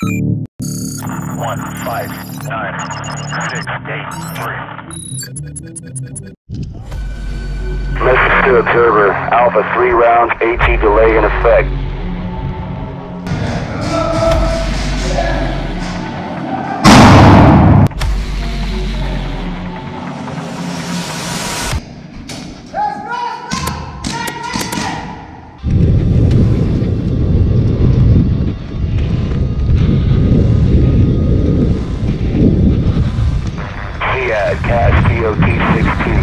One, five, nine, six, eight, three. Message to observer, Alpha 3 rounds, AT delay in effect. Uh, Fiat, cash DOT 16.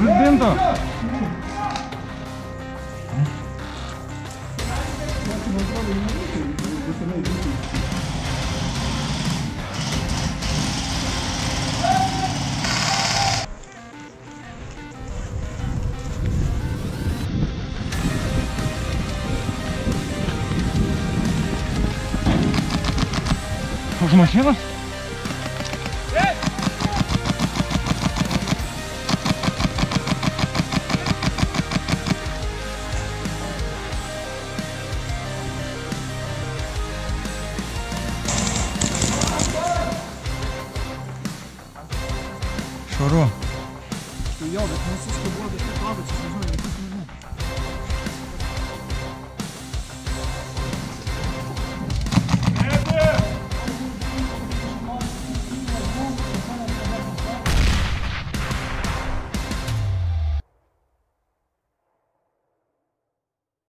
Людинто! Може машина? 抓住要的